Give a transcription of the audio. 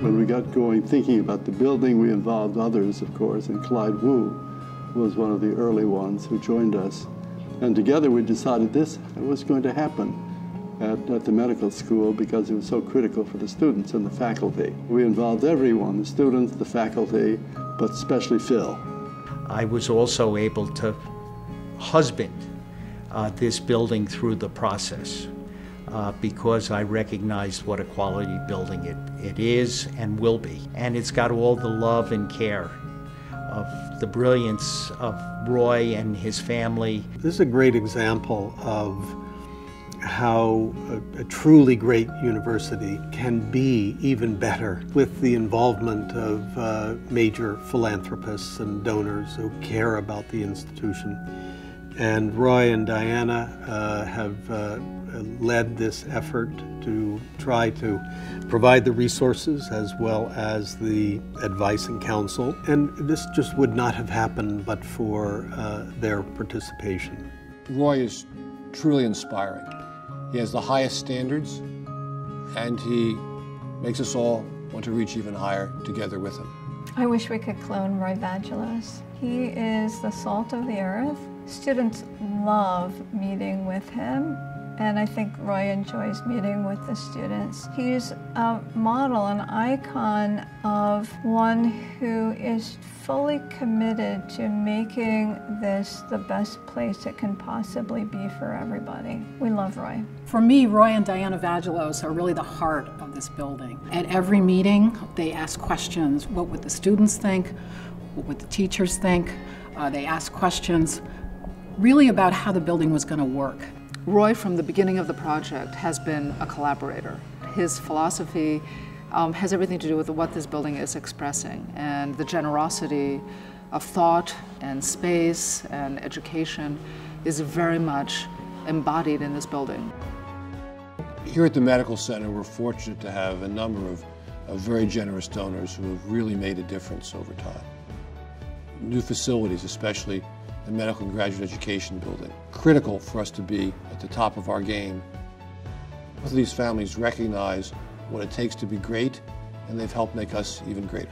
When we got going thinking about the building, we involved others, of course, and Clyde Wu was one of the early ones who joined us. And together we decided this was going to happen at, at, the medical school because it was so critical for the students and the faculty. We involved everyone, the students, the faculty, but especially Phil. I was also able to husband uh, this building through the process uh, because I recognized what a quality building it, it is and will be. And it's got all the love and care of the brilliance of Roy and his family. This is a great example of how a, a, truly great university can be even better with the involvement of uh, major philanthropists and donors who care about the institution. And Roy and Diana uh, have uh, led this effort to try to provide the resources as well as the advice and counsel. And this just would not have happened but for uh, their participation. Roy is truly inspiring. He has the highest standards and he makes us all want to reach even higher together with him. I wish we could clone Roy Vagelos. He is the salt of the earth. Students love meeting with him and I think Roy enjoys meeting with the students. He's a model, an icon of one who is fully committed to making this the best place it can possibly be for everybody. We love Roy. For me, Roy and Diana Vagelos are really the heart of this building. At every meeting, they ask questions. What would the students think? What would the teachers think? Uh, they ask questions really about how the building was going to work. Roy, from the beginning of the project, has been a collaborator. His philosophy um, has everything to do with what this building is expressing and the generosity of thought and space and education is very much embodied in this building. Here at the Medical Center, we're fortunate to have a number of, of very generous donors who have really made a difference over time. New facilities, especially the medical and graduate education building. Critical for us to be at the top of our game. Both of these families recognize what it takes to be great, and they've helped make us even greater.